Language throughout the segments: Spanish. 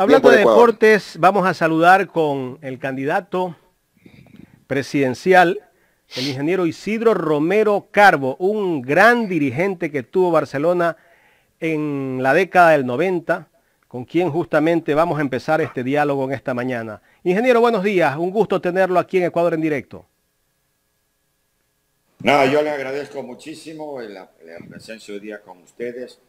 Hablando de deportes, vamos a saludar con el candidato presidencial, el ingeniero Isidro Romero Carbo, un gran dirigente que tuvo Barcelona en la década del 90, con quien justamente vamos a empezar este diálogo en esta mañana. Ingeniero, buenos días, un gusto tenerlo aquí en Ecuador en directo. Nada, yo le agradezco muchísimo la, la presencia hoy día con ustedes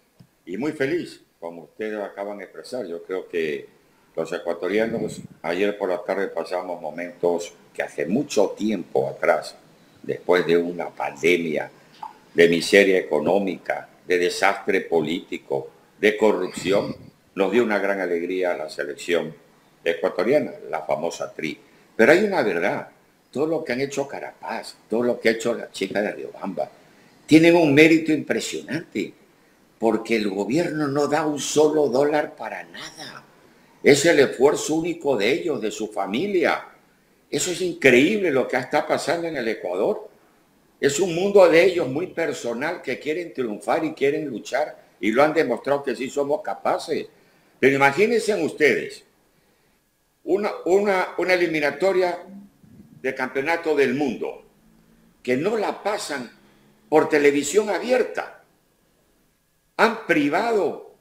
y muy feliz como ustedes acaban de expresar, yo creo que los ecuatorianos ayer por la tarde pasamos momentos que hace mucho tiempo atrás, después de una pandemia, de miseria económica, de desastre político, de corrupción, nos dio una gran alegría a la selección ecuatoriana, la famosa TRI. Pero hay una verdad, todo lo que han hecho Carapaz, todo lo que ha hecho la chica de Riobamba, tienen un mérito impresionante porque el gobierno no da un solo dólar para nada. Es el esfuerzo único de ellos, de su familia. Eso es increíble lo que está pasando en el Ecuador. Es un mundo de ellos muy personal que quieren triunfar y quieren luchar y lo han demostrado que sí somos capaces. Pero imagínense ustedes, una, una, una eliminatoria de campeonato del mundo que no la pasan por televisión abierta han privado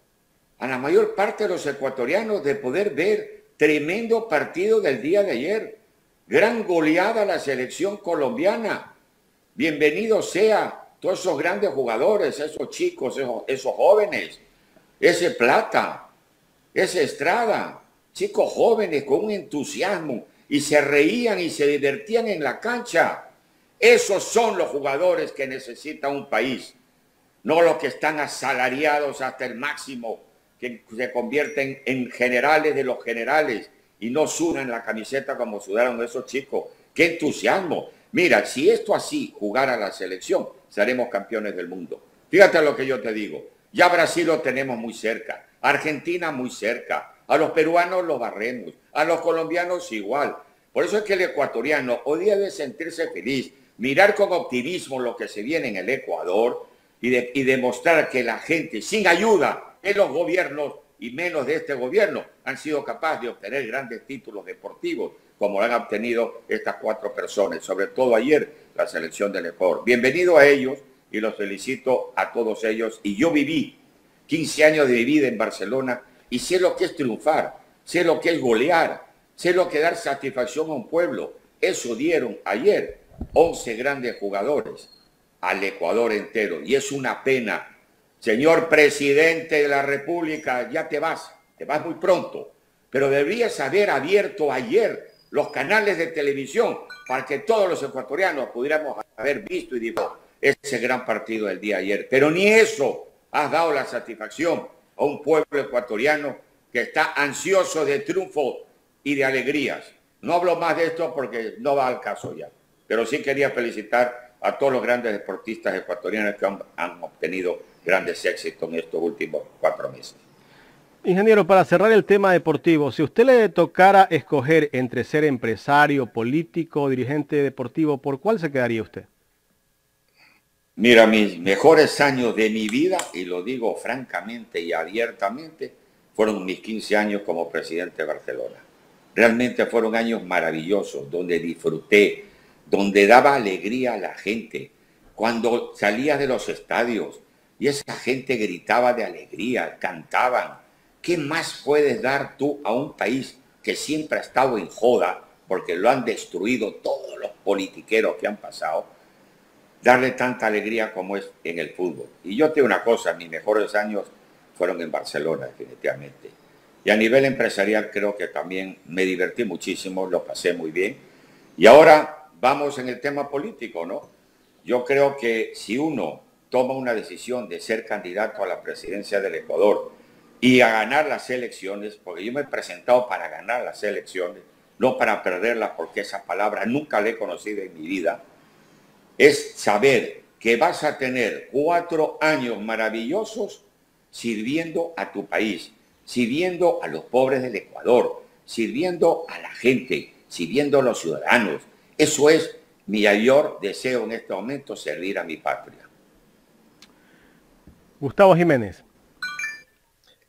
a la mayor parte de los ecuatorianos de poder ver tremendo partido del día de ayer. Gran goleada a la selección colombiana. Bienvenido sea todos esos grandes jugadores, esos chicos, esos, esos jóvenes, ese Plata, ese Estrada, chicos jóvenes con un entusiasmo y se reían y se divertían en la cancha. Esos son los jugadores que necesita un país no los que están asalariados hasta el máximo, que se convierten en generales de los generales y no sudan la camiseta como sudaron esos chicos. ¡Qué entusiasmo! Mira, si esto así jugara la selección, seremos campeones del mundo. Fíjate lo que yo te digo. Ya Brasil lo tenemos muy cerca, Argentina muy cerca, a los peruanos los barremos, a los colombianos igual. Por eso es que el ecuatoriano hoy debe sentirse feliz, mirar con optimismo lo que se viene en el Ecuador, y, demostrar que la gente sin ayuda de los gobiernos y menos de este gobierno han sido capaces de obtener grandes títulos deportivos como lo han obtenido estas cuatro personas, sobre todo ayer la selección del Ecuador. Bienvenido a ellos y los felicito a todos ellos. Y yo viví 15 años de vida en Barcelona y sé lo que es triunfar, sé lo que es golear, sé lo que es dar satisfacción a un pueblo. Eso dieron ayer 11 grandes jugadores al Ecuador entero. Y es una pena. Señor presidente de la República, ya te vas, te vas muy pronto, pero deberías haber abierto ayer los canales de televisión para que todos los ecuatorianos pudiéramos haber visto y dicho ese gran partido del día ayer. Pero ni eso has dado la satisfacción a un pueblo ecuatoriano que está ansioso de triunfo y de alegrías. No hablo más de esto porque no va al caso ya, pero sí quería felicitar a todos los grandes deportistas ecuatorianos que han, obtenido grandes éxitos en estos últimos cuatro meses. Ingeniero, para cerrar el tema deportivo, si usted le tocara escoger entre ser empresario, político, dirigente deportivo, ¿por cuál se quedaría usted? Mira, mis mejores años de mi vida, y lo digo francamente y abiertamente, fueron mis 15 años como presidente de Barcelona. Realmente fueron años maravillosos, donde disfruté donde daba alegría a la gente, cuando salía de los estadios y esa gente gritaba de alegría, cantaban. ¿Qué más puedes dar tú a un país que siempre ha estado en joda porque lo han destruido todos los politiqueros que han pasado? Darle tanta alegría como es en el fútbol. Y yo te una cosa, mis mejores años fueron en Barcelona, definitivamente. Y a nivel empresarial creo que también me divertí muchísimo, lo pasé muy bien. Y ahora vamos en el tema político, ¿no? Yo creo que si uno toma una decisión de ser candidato a la presidencia del Ecuador y a ganar las elecciones, porque yo me he presentado para ganar las elecciones, no para perderlas, porque esa palabra nunca la he conocido en mi vida, es saber que vas a tener cuatro años maravillosos sirviendo a tu país, sirviendo a los pobres del Ecuador, sirviendo a la gente, sirviendo a los ciudadanos, eso es mi mayor deseo en este momento, servir a mi patria. Gustavo Jiménez.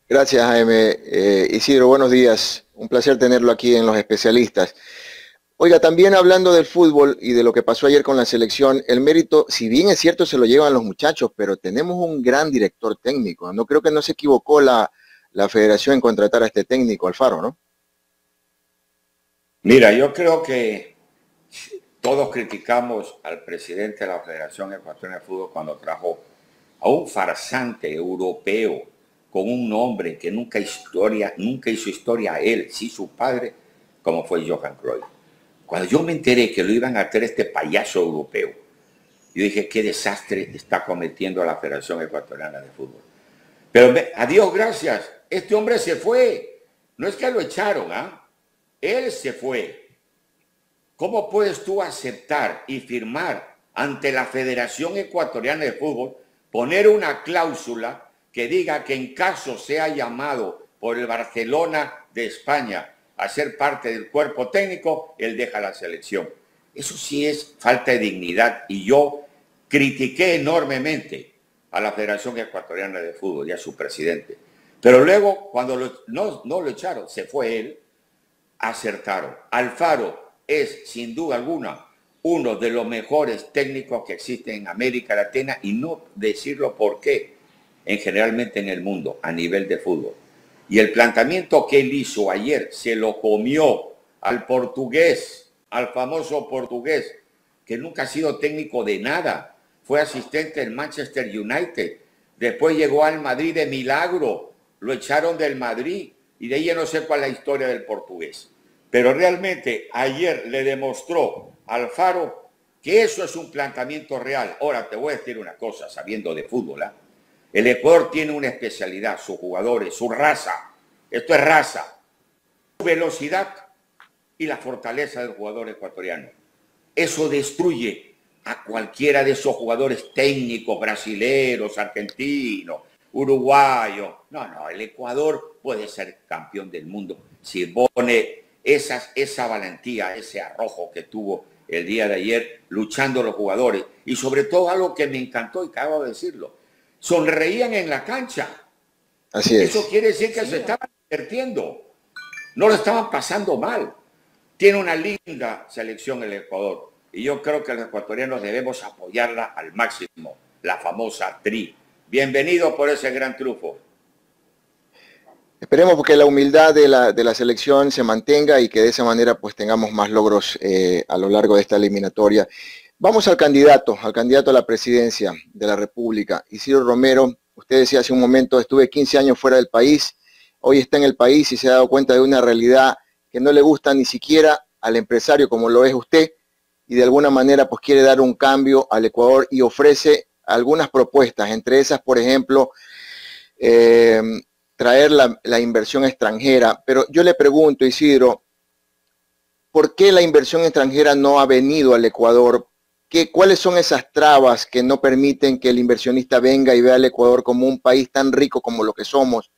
Gracias, Jaime. Eh, Isidro, buenos días. Un placer tenerlo aquí en Los Especialistas. Oiga, también hablando del fútbol y de lo que pasó ayer con la selección, el mérito, si bien es cierto, se lo llevan los muchachos, pero tenemos un gran director técnico. No creo que no se equivocó la, la federación en contratar a este técnico, Alfaro, ¿no? Mira, yo creo que todos criticamos al presidente de la Federación Ecuatoriana de Fútbol cuando trajo a un farsante europeo con un nombre que nunca hizo historia a él, sí su padre, como fue Johan Cruyff. Cuando yo me enteré que lo iban a hacer este payaso europeo, yo dije, qué desastre está cometiendo la Federación Ecuatoriana de Fútbol. Pero a Dios gracias, este hombre se fue. No es que lo echaron, ¿ah? Él se fue. ¿Cómo puedes tú aceptar y firmar ante la Federación Ecuatoriana de Fútbol poner una cláusula que diga que en caso sea llamado por el Barcelona de España a ser parte del cuerpo técnico, él deja la selección. Eso sí es falta de dignidad y yo critiqué enormemente a la Federación Ecuatoriana de Fútbol y a su presidente. Pero luego, cuando no, no lo echaron, se fue él, acertaron. Alfaro es, sin duda alguna, uno de los mejores técnicos que existen en América Latina y no decirlo por qué, en generalmente en el mundo, a nivel de fútbol. Y el planteamiento que él hizo ayer se lo comió al portugués, al famoso portugués, que nunca ha sido técnico de nada. Fue asistente en Manchester United. Después llegó al Madrid de milagro. Lo echaron del Madrid. Y de ahí no sé cuál es la historia del portugués. Pero realmente ayer le demostró al Faro que eso es un planteamiento real. Ahora te voy a decir una cosa, sabiendo de fútbol. ¿ah? El Ecuador tiene una especialidad, sus jugadores, su raza. Esto es raza. Su velocidad y la fortaleza del jugador ecuatoriano. Eso destruye a cualquiera de esos jugadores técnicos, brasileños, argentinos, uruguayos. No, no, el Ecuador puede ser campeón del mundo si pone esa valentía, ese arrojo que tuvo el día de ayer luchando los jugadores. Y sobre todo algo que me encantó y acabo de decirlo, sonreían en la cancha. Así es. Eso quiere decir que se estaban divirtiendo, no lo estaban pasando mal. Tiene una linda selección el Ecuador y yo creo que los ecuatorianos debemos apoyarla al máximo, la famosa TRI. Bienvenido por ese gran triunfo. Esperemos que la humildad de la, de la, selección se mantenga y que de esa manera pues tengamos más logros eh, a lo largo de esta eliminatoria. Vamos al candidato, al candidato a la presidencia de la República, Isidro Romero. Usted decía hace un momento, estuve 15 años fuera del país, hoy está en el país y se ha dado cuenta de una realidad que no le gusta ni siquiera al empresario como lo es usted y de alguna manera pues quiere dar un cambio al Ecuador y ofrece algunas propuestas, entre esas, por ejemplo, eh, traer la, inversión extranjera. Pero yo le pregunto, Isidro, ¿por qué la inversión extranjera no ha venido al Ecuador? ¿Cuáles son esas trabas que no permiten que el inversionista venga y vea al Ecuador como un país tan rico como lo que somos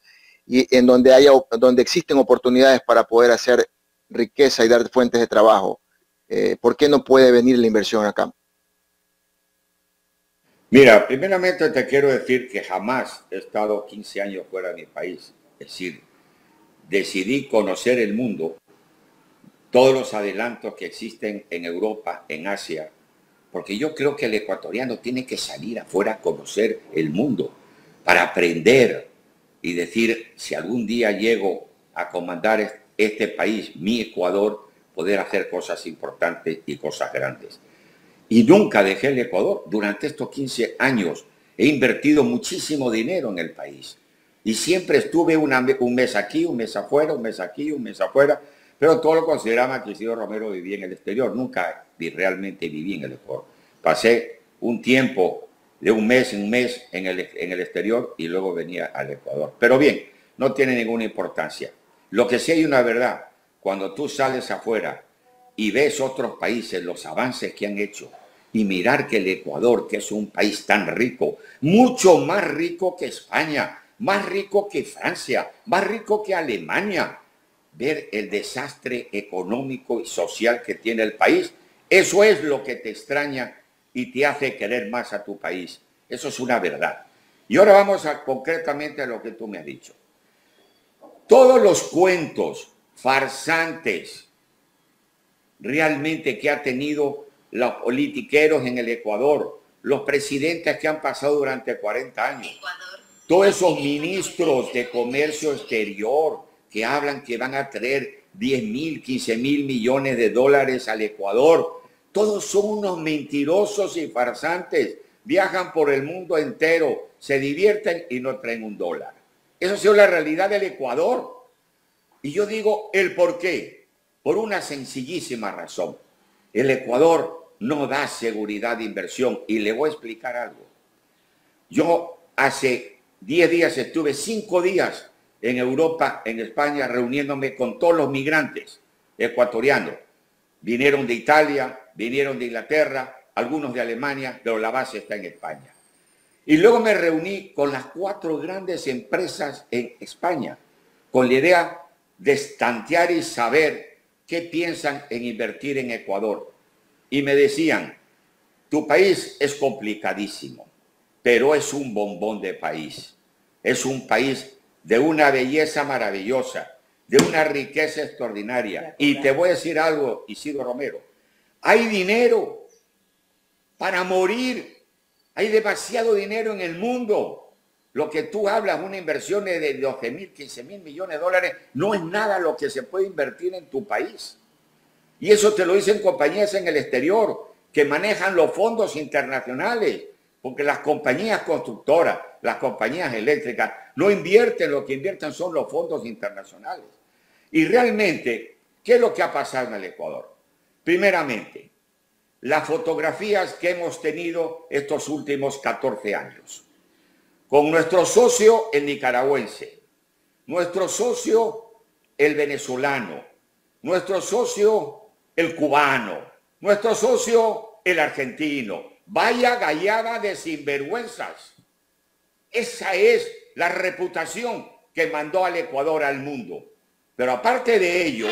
y en donde, haya, donde existen oportunidades para poder hacer riqueza y dar fuentes de trabajo? Eh, ¿Por qué no puede venir la inversión acá? Mira, primeramente te quiero decir que jamás he estado 15 años fuera de mi país. Es decir, decidí conocer el mundo, todos los adelantos que existen en Europa, en Asia, porque yo creo que el ecuatoriano tiene que salir afuera a conocer el mundo para aprender y decir, si algún día llego a comandar este país, mi Ecuador, poder hacer cosas importantes y cosas grandes. Y nunca dejé el Ecuador. Durante estos 15 años he invertido muchísimo dinero en el país. Y siempre estuve un mes aquí, un mes afuera, un mes aquí, un mes afuera, pero todo lo consideraba que Isidro Romero vivía en el exterior. Nunca realmente viví en el Ecuador. Pasé un tiempo de un mes en un mes en el, en el exterior y luego venía al Ecuador. Pero bien, no tiene ninguna importancia. Lo que sí hay una verdad, cuando tú sales afuera y ves otros países, los avances que han hecho, y mirar que el Ecuador, que es un país tan rico, mucho más rico que España, más rico que Francia, más rico que Alemania, ver el desastre económico y social que tiene el país. Eso es lo que te extraña y te hace querer más a tu país. Eso es una verdad. Y ahora vamos concretamente a lo que tú me has dicho. Todos los cuentos farsantes realmente que ha tenido los politiqueros en el Ecuador, los presidentes que han pasado durante 40 años, todos esos ministros de comercio exterior que hablan que van a traer 10 mil, 15 mil millones de dólares al Ecuador, todos son unos mentirosos y farsantes, viajan por el mundo entero, se divierten y no traen un dólar. Eso ha sido la realidad del Ecuador. Y yo digo el por qué. Por una sencillísima razón. El Ecuador no da seguridad de inversión. Y le voy a explicar algo. Yo hace 10 días estuve 5 días en Europa, en España, reuniéndome con todos los migrantes ecuatorianos. Vinieron de Italia, vinieron de Inglaterra, algunos de Alemania, pero la base está en España. Y luego me reuní con las cuatro grandes empresas en España, con la idea de estantear y saber qué piensan en invertir en Ecuador. Y me decían, tu país es complicadísimo, pero es un bombón de país. Es un país de una belleza maravillosa, de una riqueza extraordinaria. Y te voy a decir algo, Isidro Romero, hay dinero para morir, hay demasiado dinero en el mundo. Lo que tú hablas, una inversión de 12 mil, 15 mil millones de dólares, no es nada lo que se puede invertir en tu país. Y eso te lo dicen compañías en el exterior que manejan los fondos internacionales, porque las compañías constructoras, las compañías eléctricas, no invierten, lo que invierten son los fondos internacionales. Y realmente, ¿qué es lo que ha pasado en el Ecuador? Primeramente, las fotografías que hemos tenido estos últimos 14 años con nuestro socio el nicaragüense, nuestro socio el venezolano, nuestro socio el cubano, nuestro socio el argentino. Vaya gallada de sinvergüenzas. Esa es la reputación que mandó al Ecuador al mundo. Pero aparte de ello,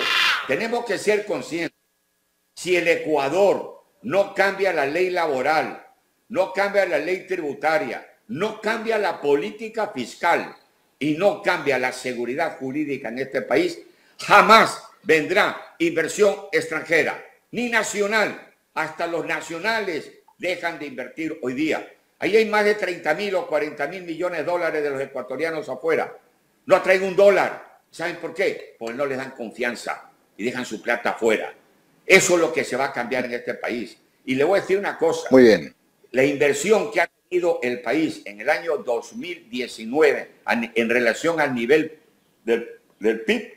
tenemos que ser conscientes. Si el Ecuador no cambia la ley laboral, no cambia la ley tributaria, no cambia la política fiscal y no cambia la seguridad jurídica en este país, jamás vendrá inversión extranjera, ni nacional. Hasta los nacionales dejan de invertir hoy día. Ahí hay más de 30 mil o 40 mil millones de dólares de los ecuatorianos afuera. No traen un dólar. ¿Saben por qué? Porque no les dan confianza y dejan su plata afuera. Eso es lo que se va a cambiar en este país. Y le voy a decir una cosa. Muy bien. La inversión que ha el país en el año 2019 en relación al nivel del, PIB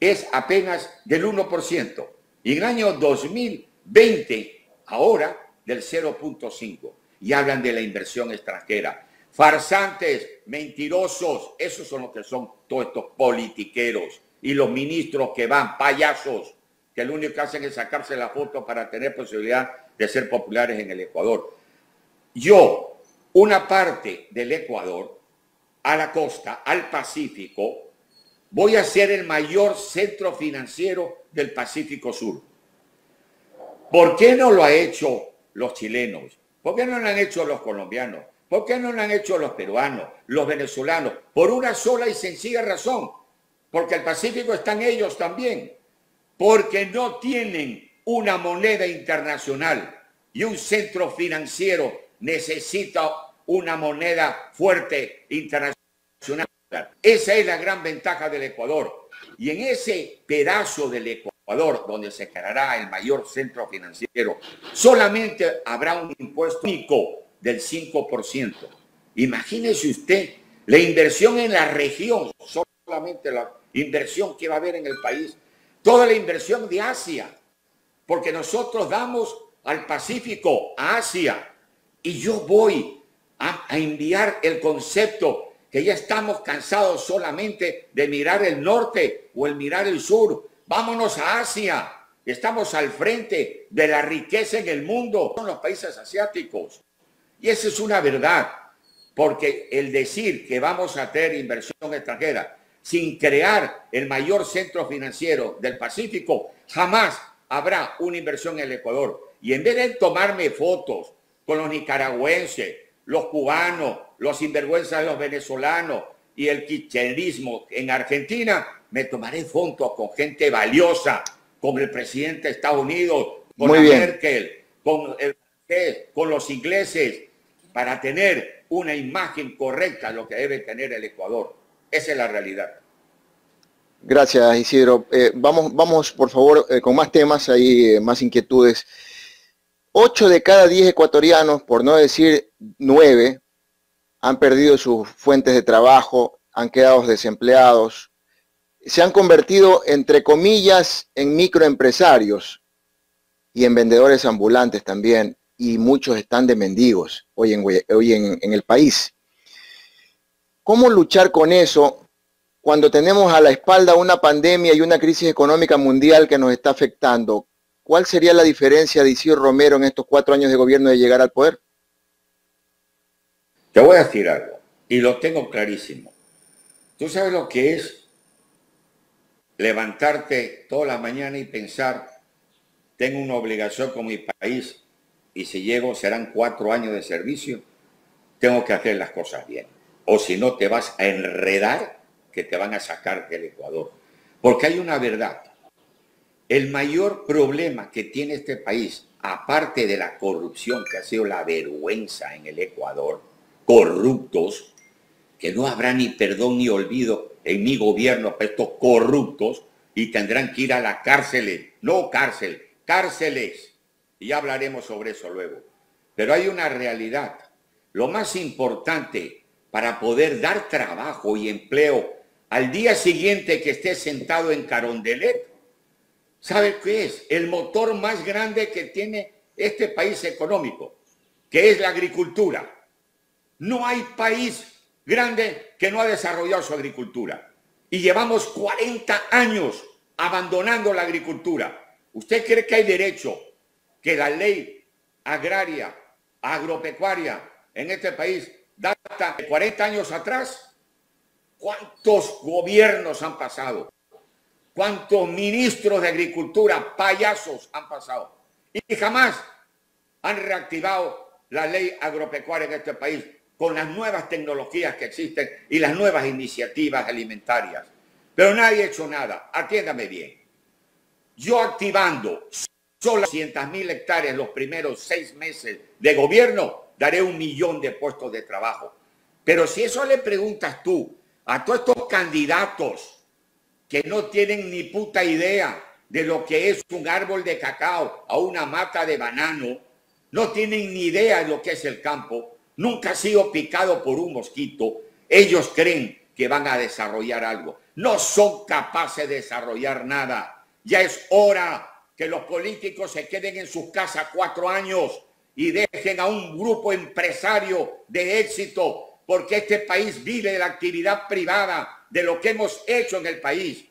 es apenas del 1%. Y en el año 2020, ahora, del 0.5%. Y hablan de la inversión extranjera. Farsantes, mentirosos, esos son los que son todos estos politiqueros. Y los ministros que van, payasos, que lo único que hacen es sacarse la foto para tener posibilidad de ser populares en el Ecuador. Yo, una parte del Ecuador a la costa, al Pacífico, voy a ser el mayor centro financiero del Pacífico Sur. ¿Por qué no lo ha hecho los chilenos? ¿Por qué no lo han hecho los colombianos? ¿Por qué no lo han hecho los peruanos, los venezolanos? Por una sola y sencilla razón. Porque el Pacífico están ellos también. Porque no tienen una moneda internacional y un centro financiero necesita una moneda fuerte internacional. Esa es la gran ventaja del Ecuador. Y en ese pedazo del Ecuador, donde se creará el mayor centro financiero, solamente habrá un impuesto único del 5%. Imagínese usted la inversión en la región, solamente la inversión que va a haber en el país, toda la inversión de Asia, porque nosotros damos al Pacífico, a Asia, y yo voy a, enviar el concepto ya estamos cansados solamente de mirar el norte o el mirar el sur. Vámonos a Asia. Estamos al frente de la riqueza en el mundo. Son los países asiáticos. Y esa es una verdad. Porque el decir que vamos a tener inversión extranjera sin crear el mayor centro financiero del Pacífico, jamás habrá una inversión en el Ecuador. Y en vez de tomarme fotos con los nicaragüenses, los cubanos, los sinvergüenzas de los venezolanos, y el kirchnerismo en Argentina, me tomaré fotos con gente valiosa, con el presidente de Estados Unidos, con Merkel, con, el, con los ingleses, para tener una imagen correcta de lo que debe tener el Ecuador. Esa es la realidad. Gracias, Isidro. Eh, vamos, vamos, por favor, eh, con más temas, hay eh, más inquietudes. Ocho de cada diez ecuatorianos, por no decir nueve, han perdido sus fuentes de trabajo, han quedado desempleados, se han convertido, entre comillas, en microempresarios y en vendedores ambulantes también, y muchos están de mendigos hoy en, el país. ¿Cómo luchar con eso cuando tenemos a la espalda una pandemia y una crisis económica mundial que nos está afectando? ¿Cuál sería la diferencia de Isidro Romero en estos cuatro años de gobierno de llegar al poder? Te voy a decir algo, y lo tengo clarísimo. ¿Tú sabes lo que es levantarte toda la mañana y pensar, tengo una obligación con mi país y si llego serán cuatro años de servicio? Tengo que hacer las cosas bien. O si no, te vas a enredar que te van a sacar del Ecuador. Porque hay una verdad. El mayor problema que tiene este país, aparte de la corrupción, que ha sido la vergüenza en el Ecuador, corruptos, que no habrá ni perdón ni olvido en mi gobierno para estos corruptos y tendrán que ir a la cárcel, no cárcel, cárceles. Y hablaremos sobre eso luego. Pero hay una realidad. Lo más importante para poder dar trabajo y empleo al día siguiente que esté sentado en Carondelet, ¿sabe qué es? El motor más grande que tiene este país económico, que es la agricultura. No hay país grande que no ha desarrollado su agricultura. Y llevamos 40 años abandonando la agricultura. ¿Usted cree que hay derecho que la ley agraria, agropecuaria en este país data de 40 años atrás? ¿Cuántos gobiernos han pasado? ¿Cuántos ministros de agricultura, payasos han pasado? Y jamás han reactivado la ley agropecuaria en este país con las nuevas tecnologías que existen y las nuevas iniciativas alimentarias. Pero nadie ha hecho nada. Atiéndame bien. Yo activando solo 200 mil hectáreas los primeros seis meses de gobierno, daré un millón de puestos de trabajo. Pero si eso le preguntas tú a todos estos candidatos que no tienen ni puta idea de lo que es un árbol de cacao o una mata de banano, no tienen ni idea de lo que es el campo, nunca ha sido picado por un mosquito, ellos creen que van a desarrollar algo. No son capaces de desarrollar nada. Ya es hora que los políticos se queden en sus casas cuatro años y dejen a un grupo empresario de éxito, porque este país vive de la actividad privada, de lo que hemos hecho en el país,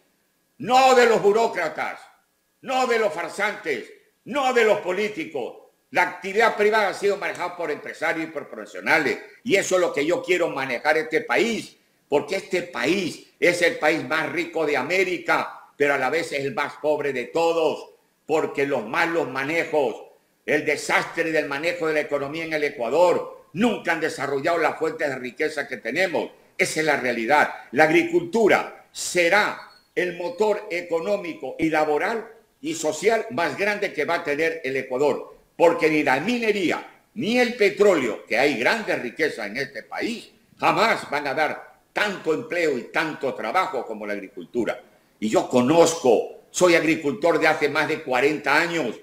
no de los burócratas, no de los farsantes, no de los políticos, la actividad privada ha sido manejada por empresarios y por profesionales. Y eso es lo que yo quiero manejar este país, porque este país es el país más rico de América, pero a la vez es el más pobre de todos, porque los malos manejos, el desastre del manejo de la economía en el Ecuador, nunca han desarrollado las fuentes de riqueza que tenemos. Esa es la realidad. La agricultura será el motor económico y laboral y social más grande que va a tener el Ecuador porque ni la minería ni el petróleo, que hay grandes riquezas en este país, jamás van a dar tanto empleo y tanto trabajo como la agricultura. Y yo conozco, soy agricultor de hace más de 40 años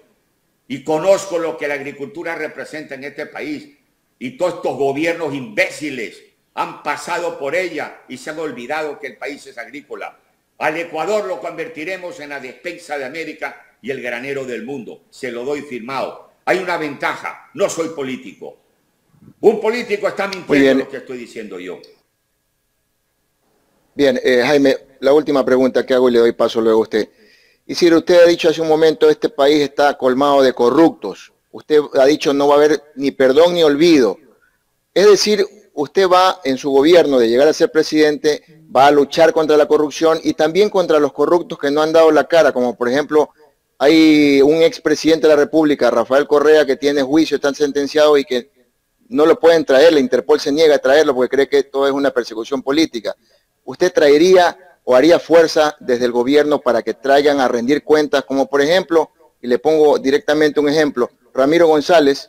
y conozco lo que la agricultura representa en este país. Y todos estos gobiernos imbéciles han pasado por ella y se han olvidado que el país es agrícola. Al Ecuador lo convertiremos en la despensa de América y el granero del mundo. Se lo doy firmado hay una ventaja. No soy político. Un político está mintiendo lo que estoy diciendo yo. Bien, eh, Jaime, la última pregunta que hago y le doy paso luego a usted. Y si usted ha dicho hace un momento, este país está colmado de corruptos. Usted ha dicho no va a haber ni perdón ni olvido. Es decir, usted va en su gobierno de llegar a ser presidente, va a luchar contra la corrupción y también contra los corruptos que no han dado la cara, como por ejemplo hay un expresidente de la República, Rafael Correa, que tiene juicio, está sentenciado y que no lo pueden traer, la Interpol se niega a traerlo porque cree que esto es una persecución política. ¿usted traería o haría fuerza desde el gobierno para que traigan a rendir cuentas, como por ejemplo, y le pongo directamente un ejemplo, Ramiro González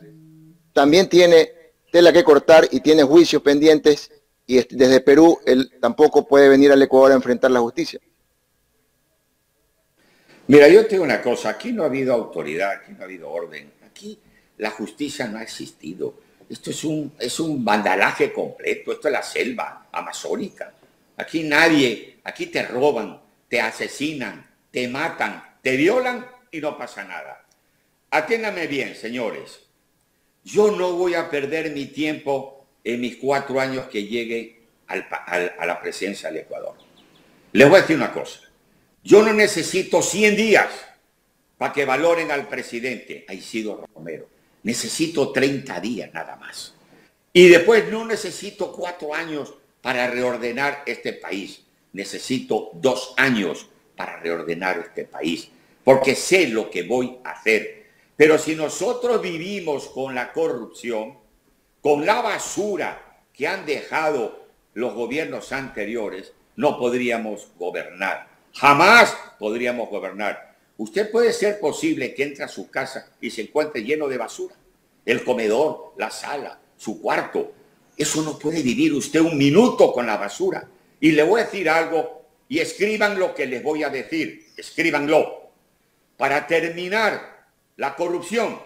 también tiene tela que cortar y tiene juicios pendientes y desde Perú él tampoco puede venir al Ecuador a enfrentar la justicia. Mira, yo te digo una cosa, aquí no ha habido autoridad, aquí no ha habido orden, aquí la justicia no ha existido. Esto es un, es un vandalaje completo, esto es la selva amazónica. Aquí nadie, aquí te roban, te asesinan, te matan, te violan y no pasa nada. Atiéndame bien, señores. Yo no voy a perder mi tiempo en mis cuatro años que llegue a la presidencia del Ecuador. Les voy a decir una cosa. Yo no necesito 100 días para que valoren al presidente, a Romero. Necesito 30 días nada más. Y después no necesito cuatro años para reordenar este país. Necesito dos años para reordenar este país, porque sé lo que voy a hacer. Pero si nosotros vivimos con la corrupción, con la basura que han dejado los gobiernos anteriores, no podríamos gobernar. Jamás podríamos gobernar. Usted puede ser posible que entre a su casa y se encuentre lleno de basura. El comedor, la sala, su cuarto, eso no puede vivir usted un minuto con la basura. Y le voy a decir algo y escriban lo que les voy a decir, escríbanlo. Para terminar la corrupción,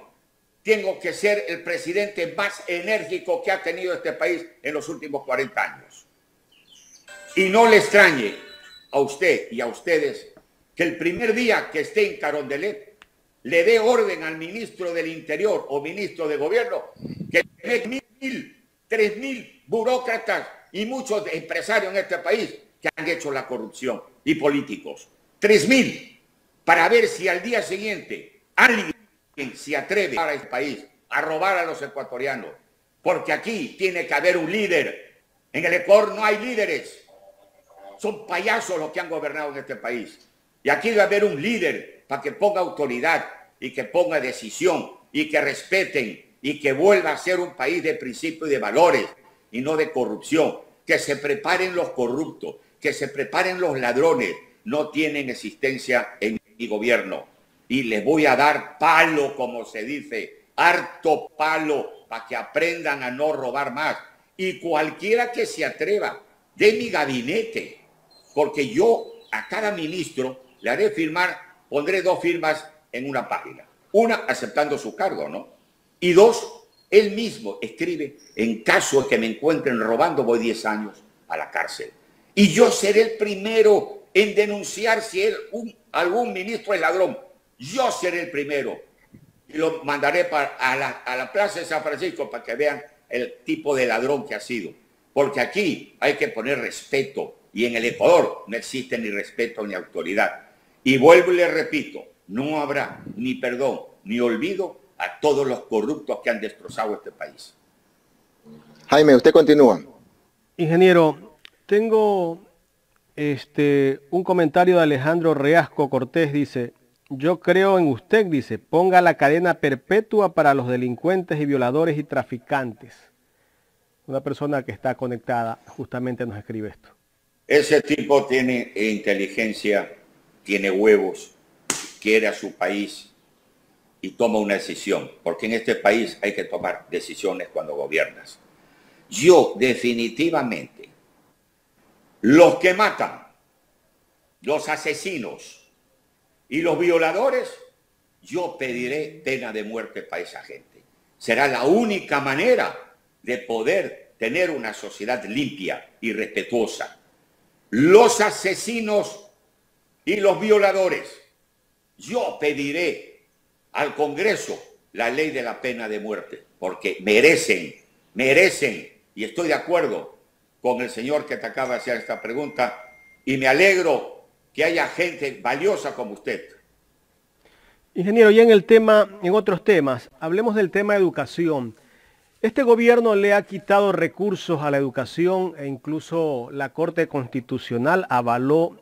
tengo que ser el presidente más enérgico que ha tenido este país en los últimos 40 años. Y no le extrañe a usted y a ustedes que el primer día que esté en Carondelet le dé orden al ministro del Interior o ministro de Gobierno que mil tres mil burócratas y muchos empresarios en este país que han hecho la corrupción y políticos. Tres mil para ver si al día siguiente alguien se atreve a este país a robar a los ecuatorianos. Porque aquí tiene que haber un líder. En el Ecuador no hay líderes. Son payasos los que han gobernado en este país. Y aquí debe haber un líder para que ponga autoridad y que ponga decisión y que respeten y que vuelva a ser un país de principios y de valores y no de corrupción. Que se preparen los corruptos, que se preparen los ladrones. No tienen existencia en mi gobierno. Y les voy a dar palo, como se dice, harto palo, para que aprendan a no robar más. Y cualquiera que se atreva de mi gabinete, porque yo a cada ministro le haré firmar, pondré dos firmas en una página. Una aceptando su cargo, ¿no? Y dos, él mismo escribe, en caso de que me encuentren robando, voy 10 años a la cárcel. Y yo seré el primero en denunciar si él, algún ministro es ladrón. Yo seré el primero. Y lo mandaré a, la, a la plaza de San Francisco para que vean el tipo de ladrón que ha sido. Porque aquí hay que poner respeto. Y en el Ecuador no existe ni respeto ni autoridad. Y vuelvo y le repito, no habrá ni perdón ni olvido a todos los corruptos que han destrozado este país. Jaime, usted continúa. Ingeniero, tengo este, un comentario de Alejandro Reasco Cortés, dice, yo creo en usted, dice, ponga la cadena perpetua para los delincuentes y violadores y traficantes. Una persona que está conectada justamente nos escribe esto. Ese tipo tiene inteligencia, tiene huevos, quiere a su país, y toma una decisión, porque en este país hay que tomar decisiones cuando gobiernas. Yo definitivamente, los que matan, los asesinos y los violadores, yo pediré pena de muerte para esa gente. Será la única manera de poder tener una sociedad limpia y respetuosa. Los asesinos y los violadores, yo pediré al Congreso la ley de la pena de muerte, porque merecen, merecen, y estoy de acuerdo con el señor que te acaba de hacer esta pregunta, y me alegro que haya gente valiosa como usted. Ingeniero, ya en el tema, en otros temas, hablemos del tema de educación. Este gobierno le ha quitado recursos a la educación e incluso la Corte Constitucional avaló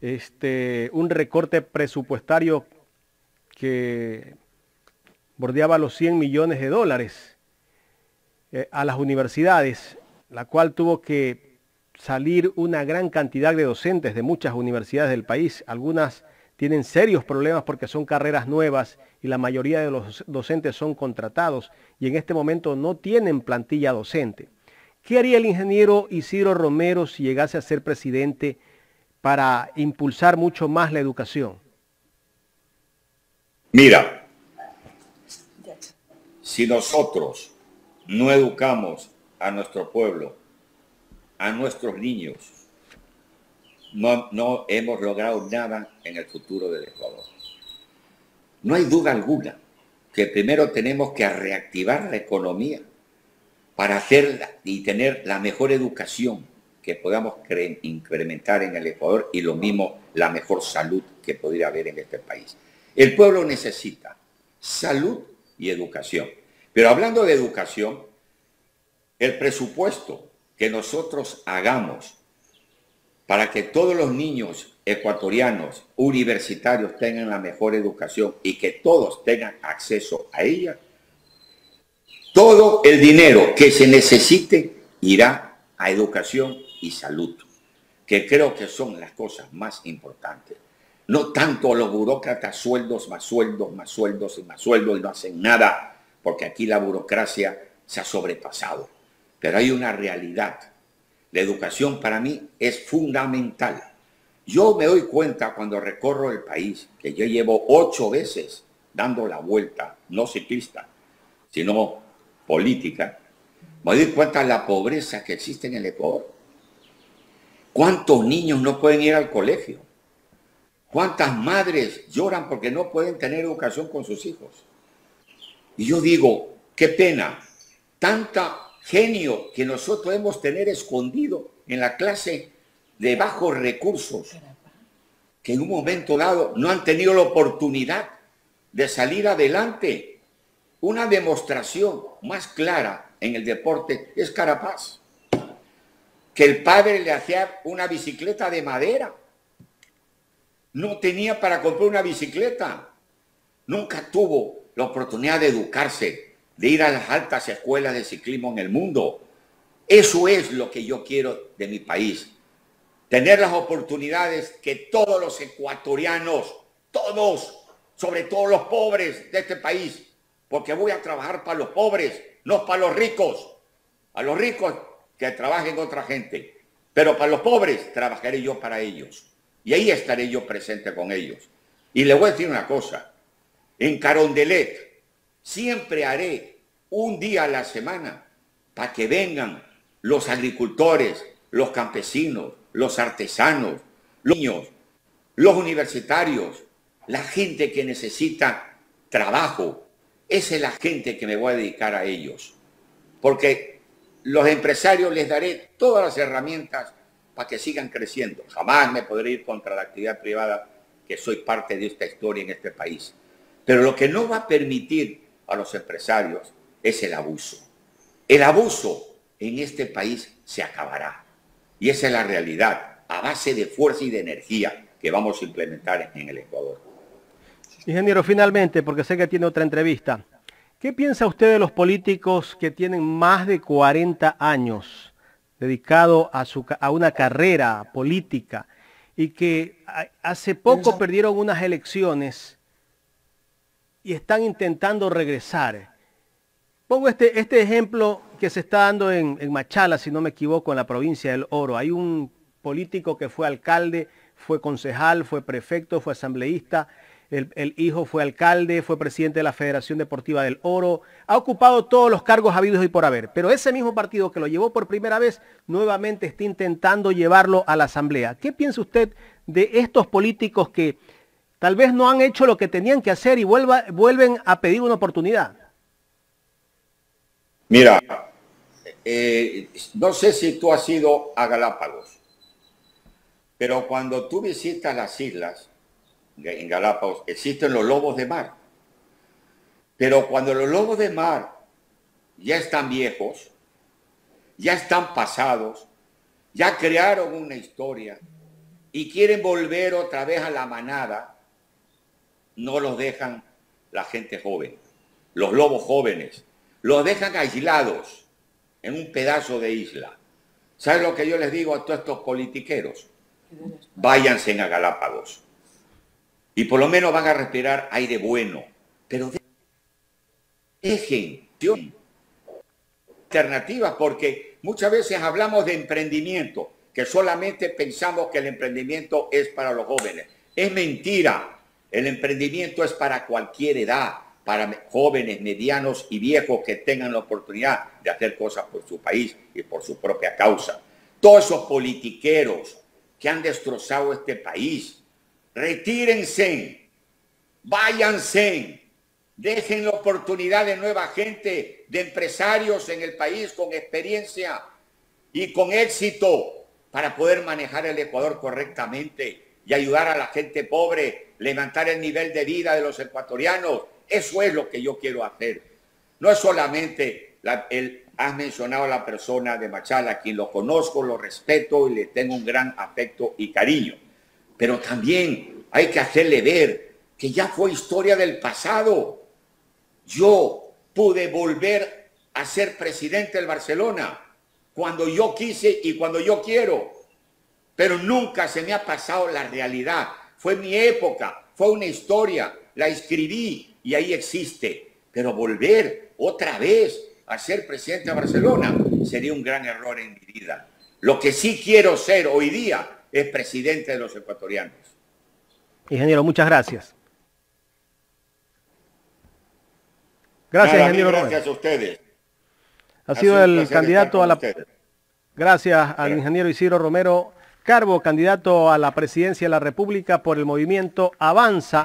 este, un recorte presupuestario que bordeaba los 100 millones de dólares eh, a las universidades, la cual tuvo que, salir una gran cantidad de docentes de muchas universidades del país. Algunas tienen serios problemas porque son carreras nuevas y la mayoría de los docentes son contratados y en este momento no tienen plantilla docente. ¿Qué haría el ingeniero Isidro Romero si llegase a ser presidente para impulsar mucho más la educación? Mira, si nosotros no educamos a nuestro pueblo, a nuestros niños, no, hemos logrado nada en el futuro del Ecuador. No hay duda alguna que primero tenemos que reactivar la economía para hacer y tener la mejor educación que podamos incrementar en el Ecuador y lo mismo la mejor salud que podría haber en este país. El pueblo necesita salud y educación. Pero hablando de educación, el presupuesto que nosotros hagamos para que todos los niños ecuatorianos universitarios tengan la mejor educación y que todos tengan acceso a ella, todo el dinero que se necesite irá a educación y salud, que creo que son las cosas más importantes. No tanto los burócratas sueldos, más sueldos, más sueldos y más sueldos y no hacen nada, porque aquí la burocracia se ha sobrepasado. Pero hay una realidad. La educación para mí es fundamental. Yo me doy cuenta cuando recorro el país, que yo llevo ocho veces dando la vuelta, no ciclista, sino política, me doy cuenta de la pobreza que existe en el Ecuador. ¿Cuántos niños no pueden ir al colegio? ¿Cuántas madres lloran porque no pueden tener educación con sus hijos? Y yo digo, qué pena, tanta genio que nosotros hemos tener escondido en la clase de bajos recursos, que en un momento dado no han tenido la oportunidad de salir adelante. Una demostración más clara en el deporte es Carapaz, que el padre le hacía una bicicleta de madera no tenía para comprar una bicicleta. Nunca tuvo la oportunidad de educarse, de ir a las altas escuelas de ciclismo en el mundo. Eso es lo que yo quiero de mi país. Tener las oportunidades que todos los ecuatorianos, todos, sobre todo los pobres de este país, porque voy a trabajar para los pobres, no para los ricos. A los ricos que trabajen otra gente, pero para los pobres trabajaré yo para ellos. Y ahí estaré yo presente con ellos. Y le voy a decir una cosa. En Carondelet siempre haré un día a la semana para que vengan los agricultores, los campesinos, los artesanos, los niños, los universitarios, la gente que necesita trabajo. Esa es la gente que me voy a dedicar a ellos. Porque los empresarios les daré todas las herramientas para que sigan creciendo. Jamás me podré ir contra la actividad privada, que soy parte de esta historia en este país. Pero lo que no va a permitir a los empresarios es el abuso. El abuso en este país se acabará. Y esa es la realidad, a base de fuerza y de energía que vamos a implementar en el Ecuador. Ingeniero, finalmente, porque sé que tiene otra entrevista, ¿qué piensa usted de los políticos que tienen más de 40 años dedicado a, su, a una carrera política y que hace poco perdieron unas elecciones y están intentando regresar. Pongo este, este ejemplo que se está dando en, en Machala, si no me equivoco, en la provincia del Oro. Hay un político que fue alcalde, fue concejal, fue prefecto, fue asambleísta el, hijo fue alcalde, fue presidente de la Federación Deportiva del Oro, ha ocupado todos los cargos habidos y por haber. Pero ese mismo partido que lo llevó por primera vez, nuevamente está intentando llevarlo a la Asamblea. ¿Qué piensa usted de estos políticos que tal vez no han hecho lo que tenían que hacer y vuelven a pedir una oportunidad? Mira, eh, no sé si tú has ido a Galápagos, pero cuando tú visitas las islas, en Galápagos, existen los lobos de mar. Pero cuando los lobos de mar ya están viejos, ya están pasados, ya crearon una historia y quieren volver otra vez a la manada, no los dejan la gente joven, los lobos jóvenes, los dejan aislados en un pedazo de isla. ¿Saben lo que yo les digo a todos estos politiqueros? Váyanse a Galápagos. Y por lo menos van a respirar aire bueno. Pero dejen alternativas porque muchas veces hablamos de emprendimiento, que solamente pensamos que el emprendimiento es para los jóvenes. Es mentira. El emprendimiento es para cualquier edad, para jóvenes, medianos y viejos que tengan la oportunidad de hacer cosas por su país y por su propia causa. Todos esos politiqueros que han destrozado este país, retírense, váyanse, dejen la oportunidad de nueva gente, de empresarios en el país con experiencia y con éxito para poder manejar el Ecuador correctamente y ayudar a la gente pobre, levantar el nivel de vida de los ecuatorianos. Eso es lo que yo quiero hacer. No es solamente, el, has mencionado a la persona de Machala, quien lo conozco, lo respeto y le tengo un gran afecto y cariño. Pero también hay que hacerle ver que ya fue historia del pasado. Yo pude volver a ser presidente del Barcelona cuando yo quise y cuando yo quiero. Pero nunca se me ha pasado la realidad. Fue mi época, fue una historia, la escribí y ahí existe. Pero volver otra vez a ser presidente de Barcelona sería un gran error en mi vida. Lo que sí quiero ser hoy día es presidente de los ecuatorianos. Ingeniero, muchas gracias. Gracias, ingeniero. Gracias a ustedes. Ha, sido el candidato a la... Gracias al ingeniero Isidro Romero Carbo, candidato a la presidencia de la República por el movimiento Avanza.